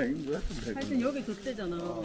아닌 것 같은데. 하여튼 여기 뒀대잖아. 통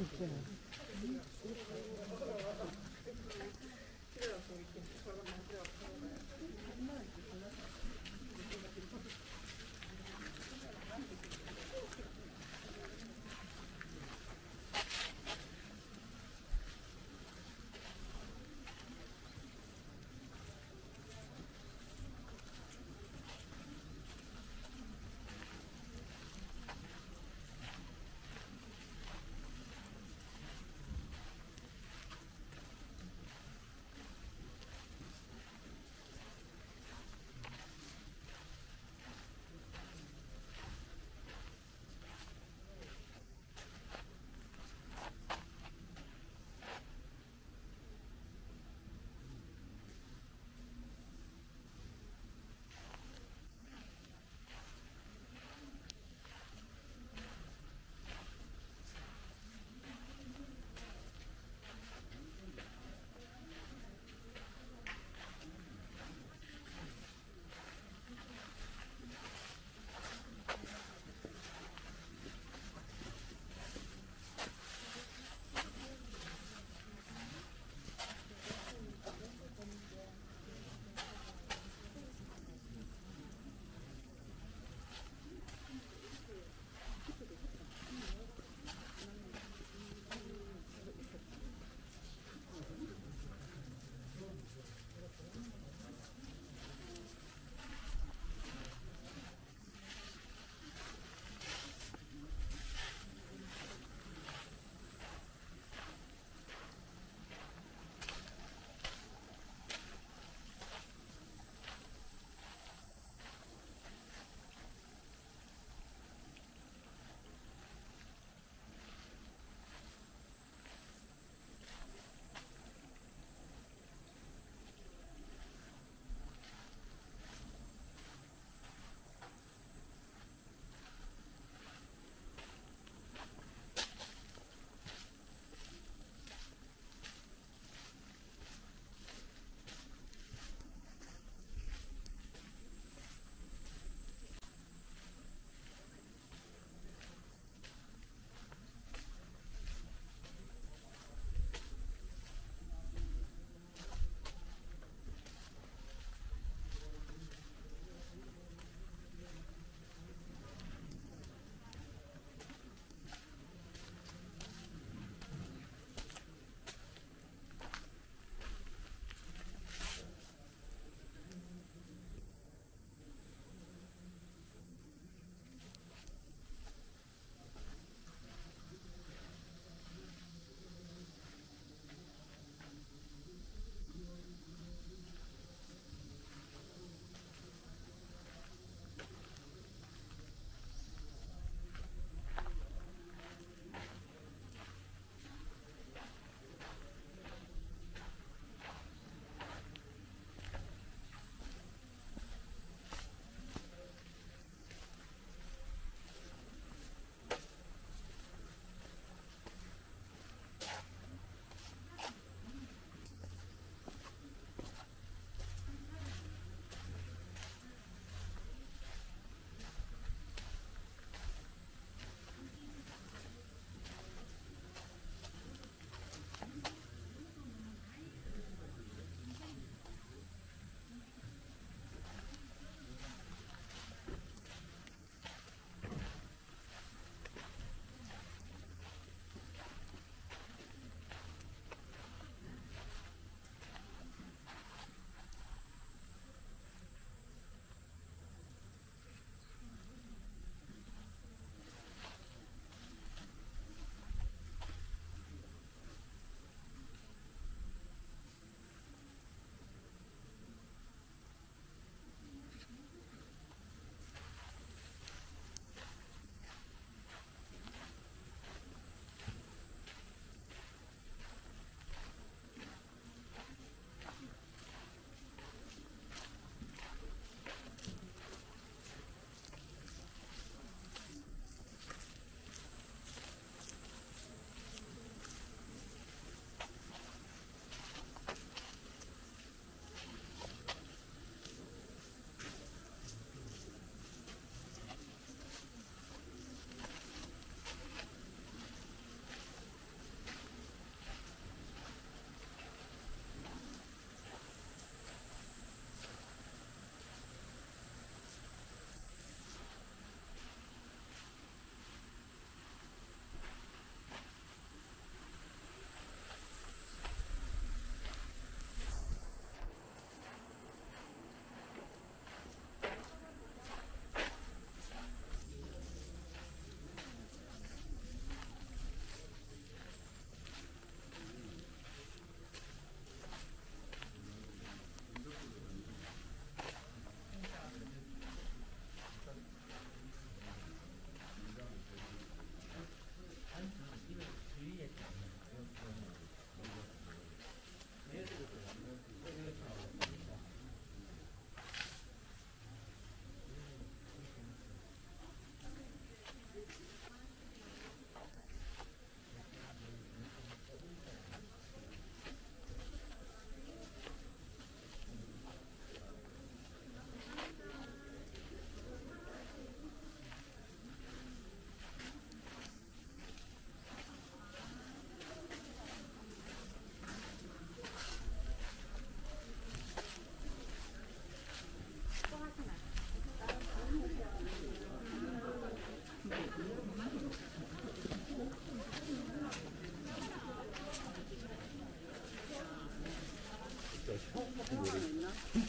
is there?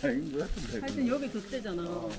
하여튼 여기 덧대잖아.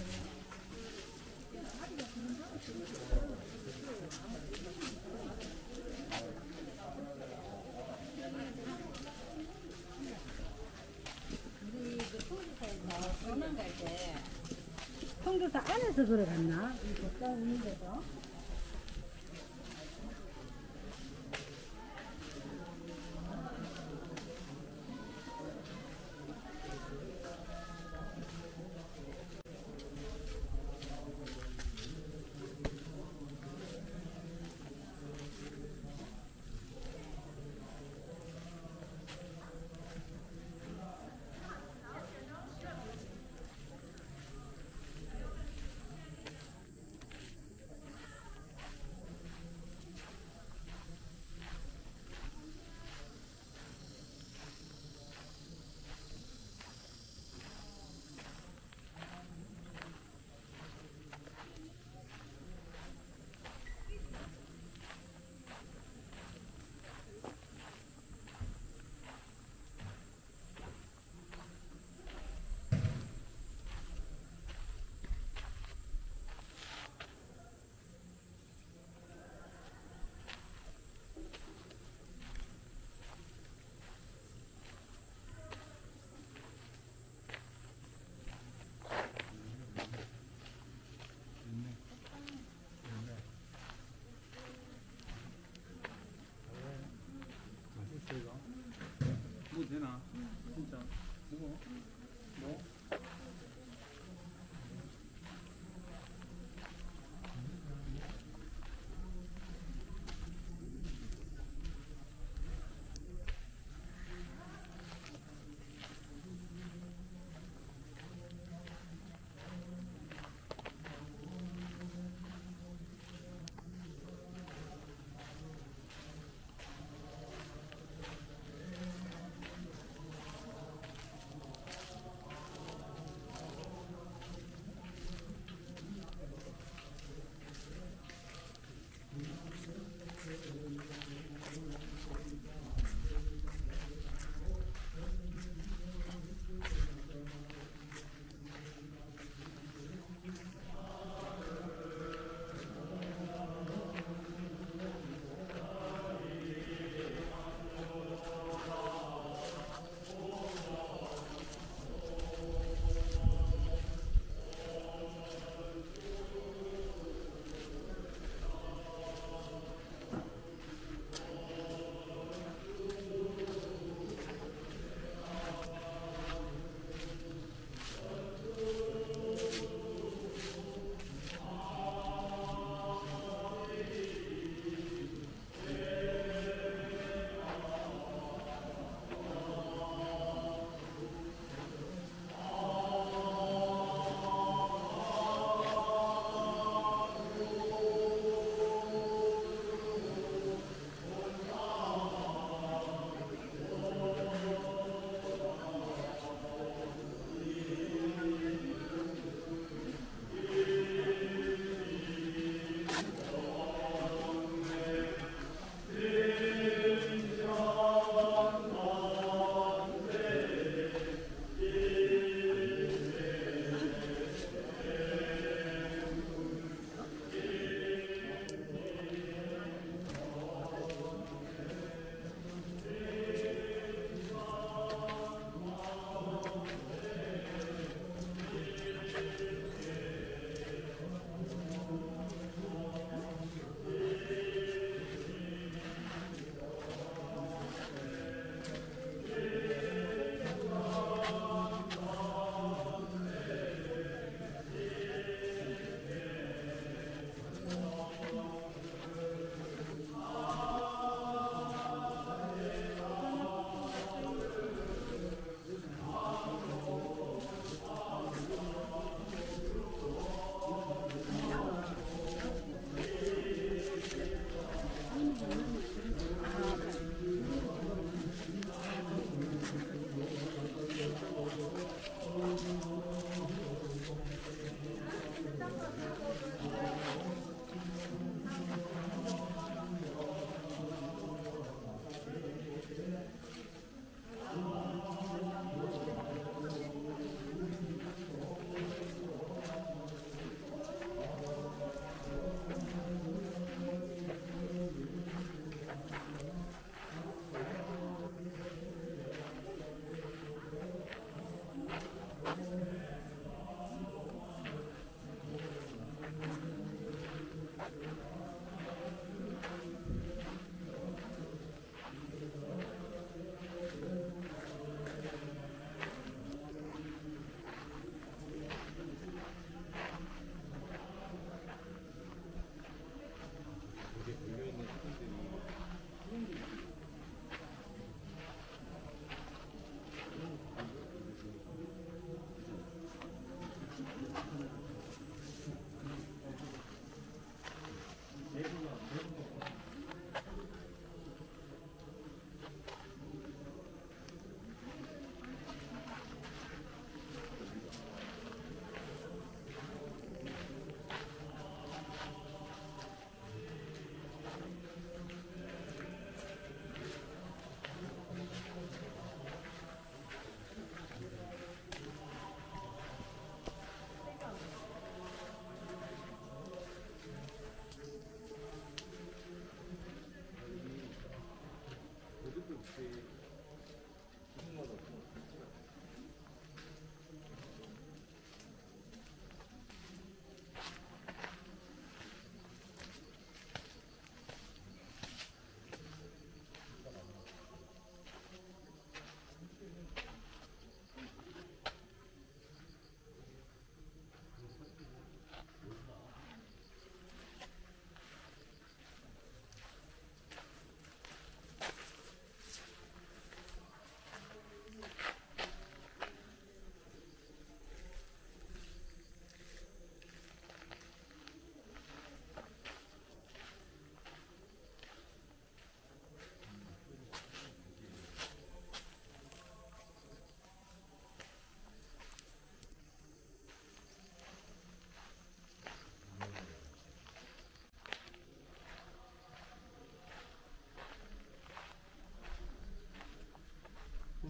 거고.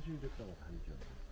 90度から30度。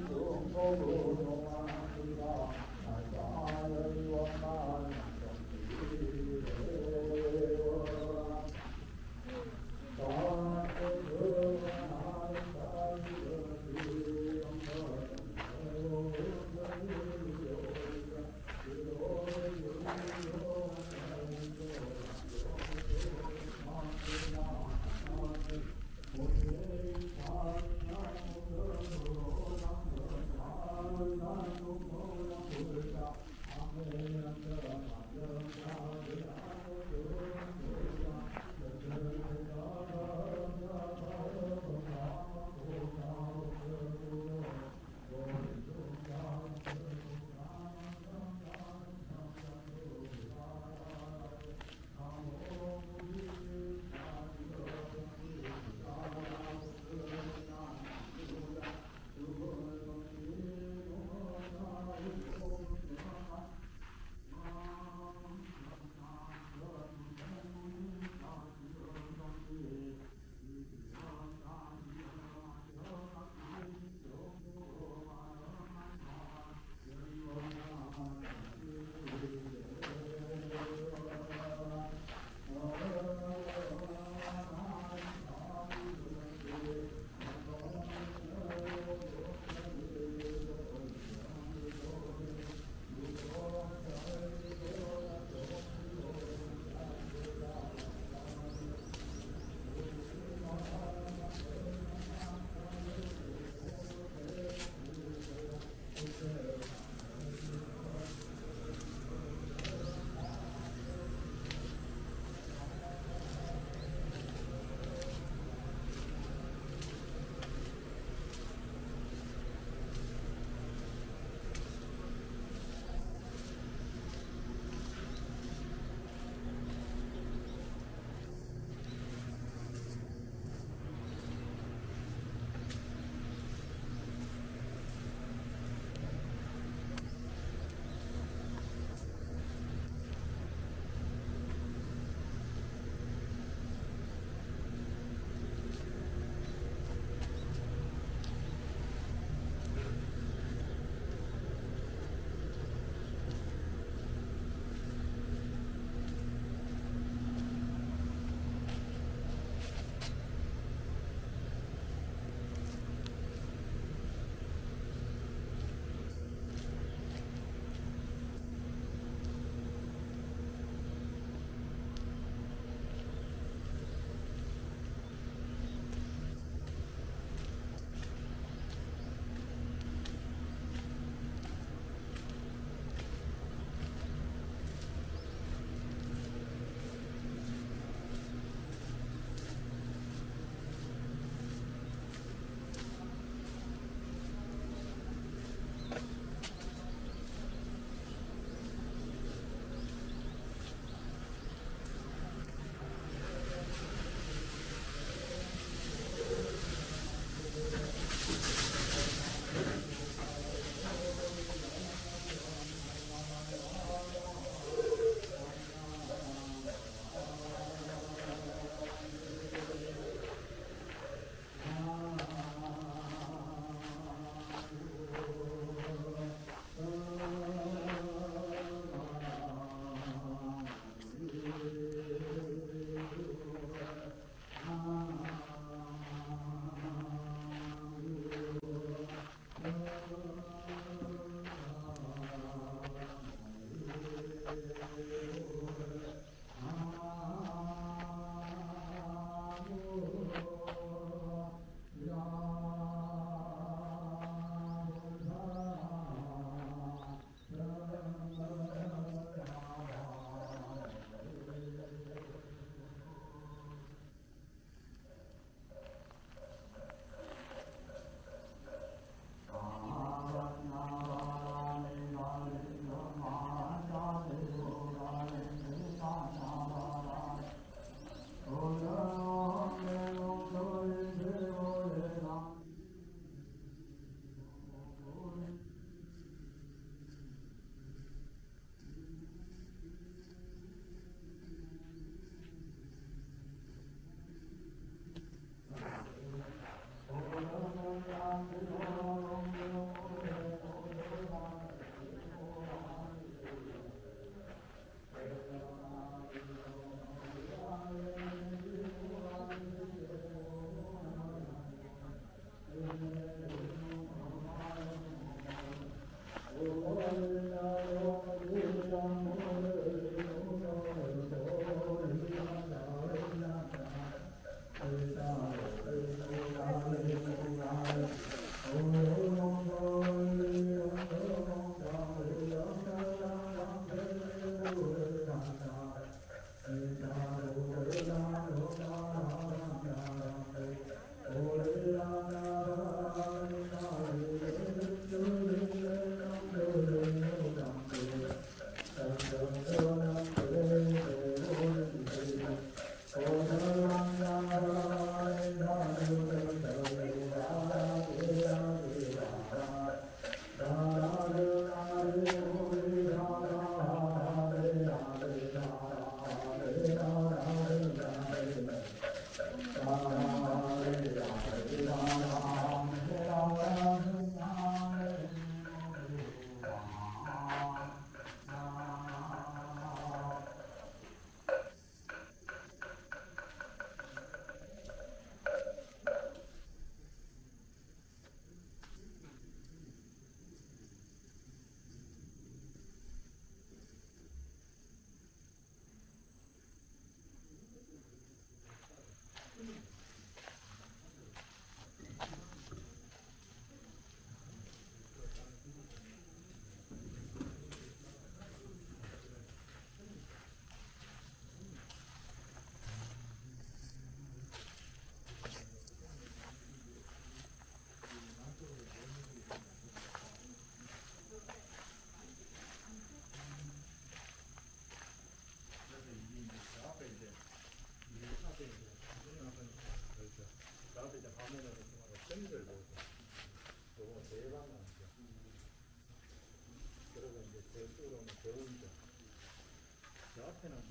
Buenas.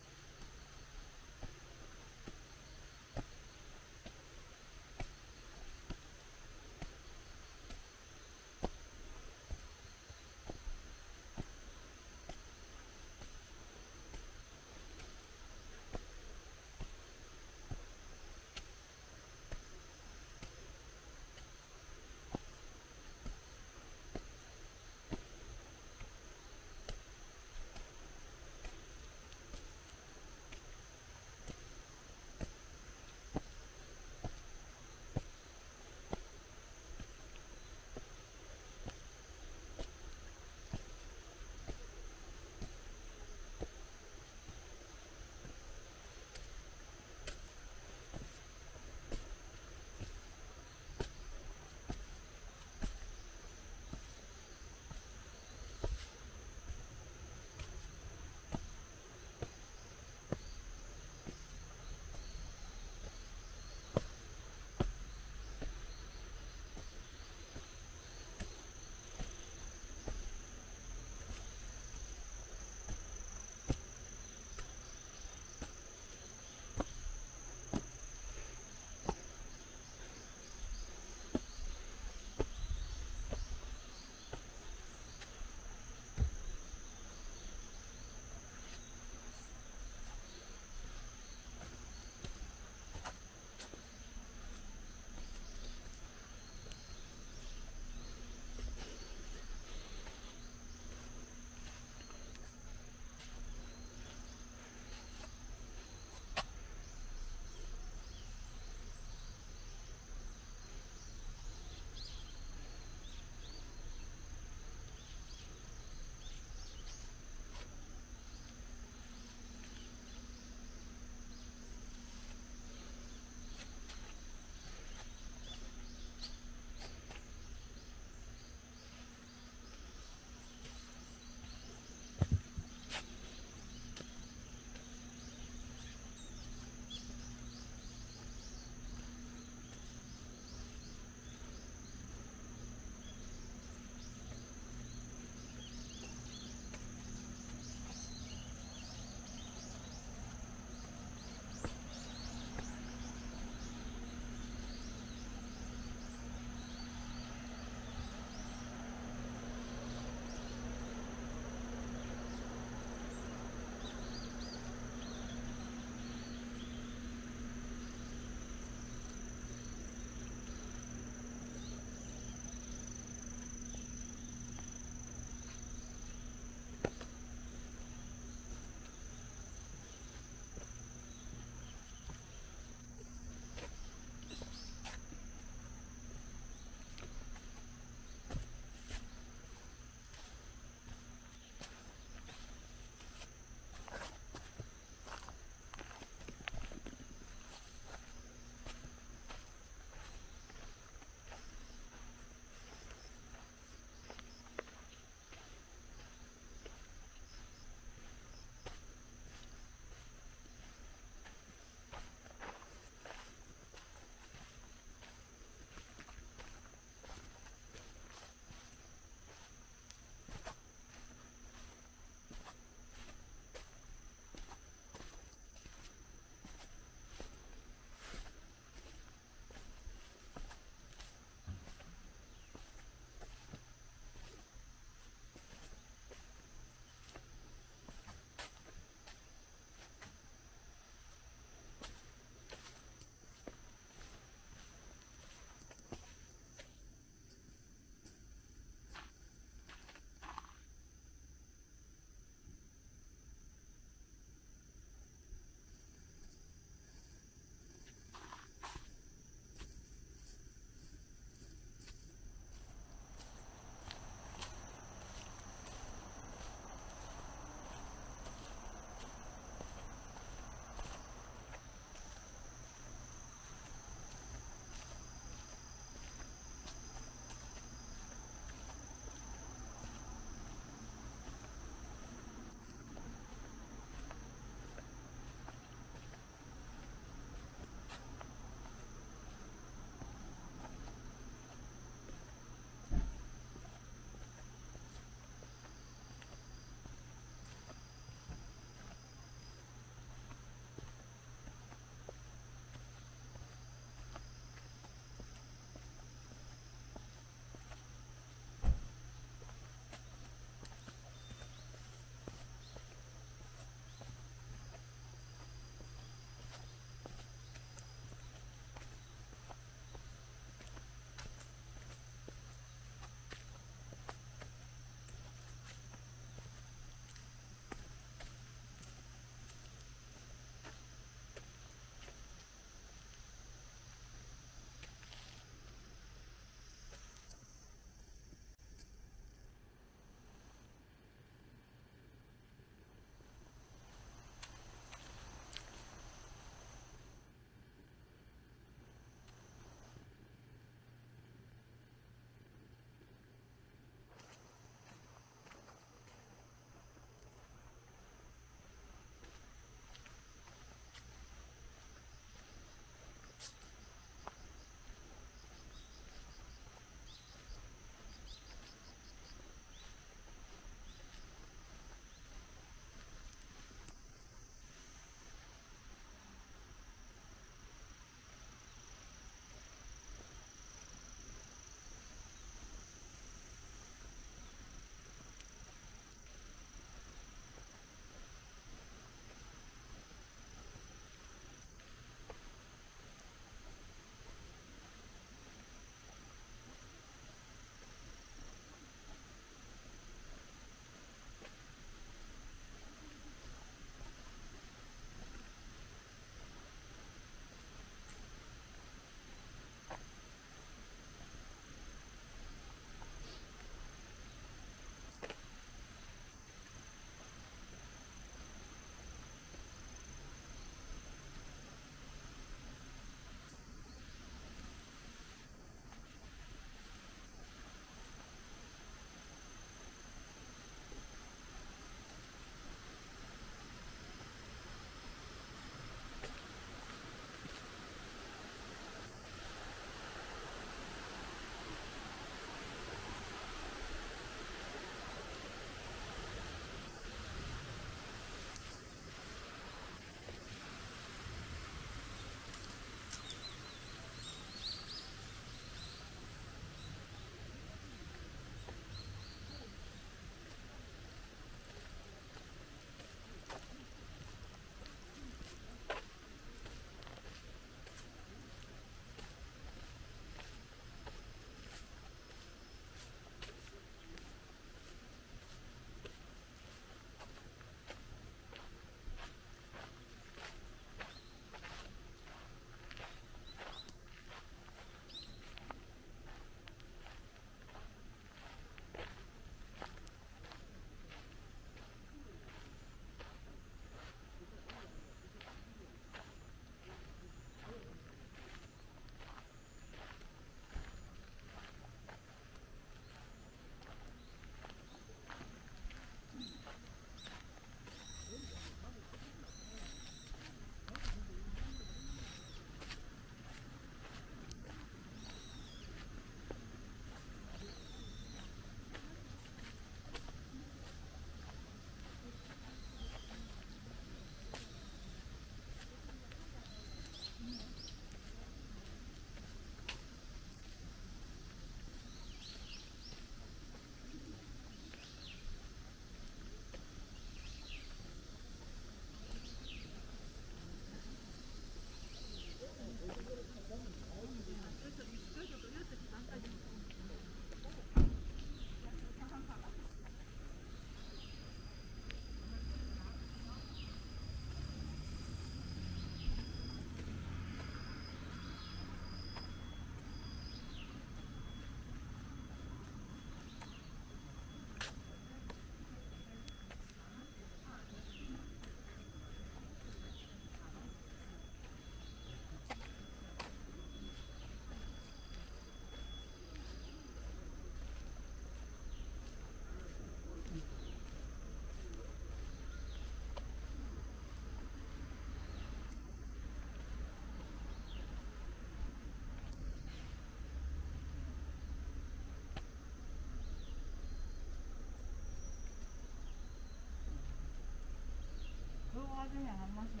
这两个猫是